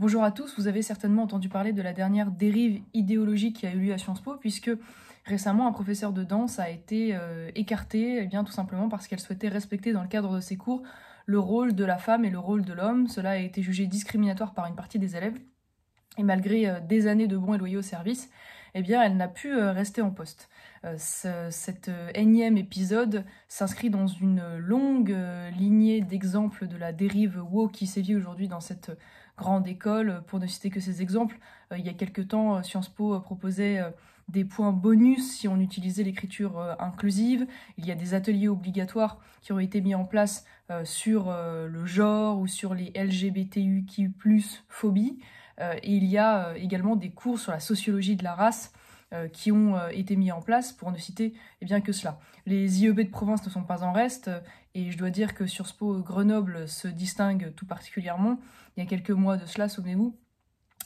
Bonjour à tous, vous avez certainement entendu parler de la dernière dérive idéologique qui a eu lieu à Sciences Po, puisque récemment un professeur de danse a été euh, écarté, eh bien tout simplement parce qu'elle souhaitait respecter dans le cadre de ses cours le rôle de la femme et le rôle de l'homme. Cela a été jugé discriminatoire par une partie des élèves, et malgré euh, des années de bons et loyaux services, eh bien elle n'a pu euh, rester en poste. cet énième épisode s'inscrit dans une longue lignée d'exemples de la dérive woke qui sévit aujourd'hui dans cette grande école. Pour ne citer que ces exemples, euh, il y a quelque temps, euh, Sciences Po euh, proposait des points bonus si on utilisait l'écriture inclusive. Il y a des ateliers obligatoires qui ont été mis en place sur le genre ou sur les LGBTQ+, phobie. Et il y a également des cours sur la sociologie de la race qui ont été mis en place, pour ne citer eh que cela. Les IEB de province ne sont pas en reste, et je dois dire que sur SPO Grenoble se distingue tout particulièrement. Il y a quelques mois de cela, souvenez-vous,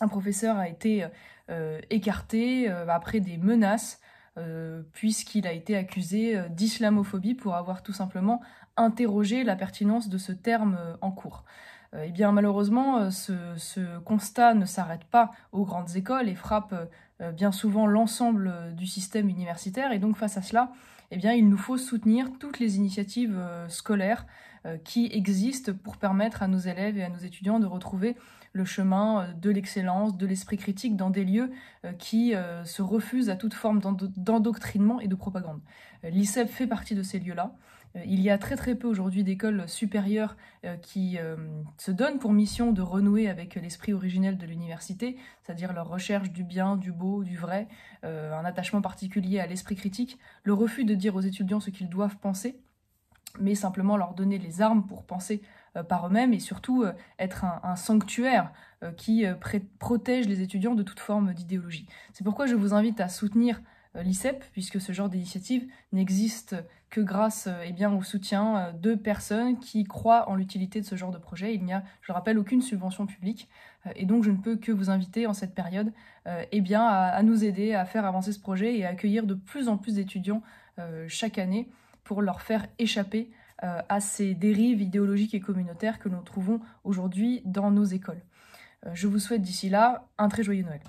un professeur a été euh, écarté euh, après des menaces euh, puisqu'il a été accusé d'islamophobie pour avoir tout simplement interrogé la pertinence de ce terme en cours. Eh bien malheureusement, ce, ce constat ne s'arrête pas aux grandes écoles et frappe bien souvent l'ensemble du système universitaire et donc face à cela, eh bien, il nous faut soutenir toutes les initiatives euh, scolaires euh, qui existent pour permettre à nos élèves et à nos étudiants de retrouver le chemin euh, de l'excellence, de l'esprit critique dans des lieux qui se refusent à toute forme d'endoctrinement et de propagande. L'ICEP fait partie de ces lieux-là. Il y a très très peu aujourd'hui d'écoles supérieures qui se donnent pour mission de renouer avec l'esprit originel de l'université, c'est-à-dire leur recherche du bien, du beau, du vrai, un attachement particulier à l'esprit critique, le refus de dire aux étudiants ce qu'ils doivent penser, mais simplement leur donner les armes pour penser euh, par eux-mêmes et surtout euh, être un, sanctuaire euh, qui protège les étudiants de toute forme d'idéologie. C'est pourquoi je vous invite à soutenir l'ICEP, puisque ce genre d'initiative n'existe que grâce eh bien, au soutien de personnes qui croient en l'utilité de ce genre de projet. Il n'y a, je le rappelle, aucune subvention publique, et donc je ne peux que vous inviter en cette période eh à, nous aider à faire avancer ce projet et à accueillir de plus en plus d'étudiants chaque année pour leur faire échapper euh, à ces dérives idéologiques et communautaires que nous trouvons aujourd'hui dans nos écoles. Euh, je vous souhaite d'ici là un très joyeux Noël.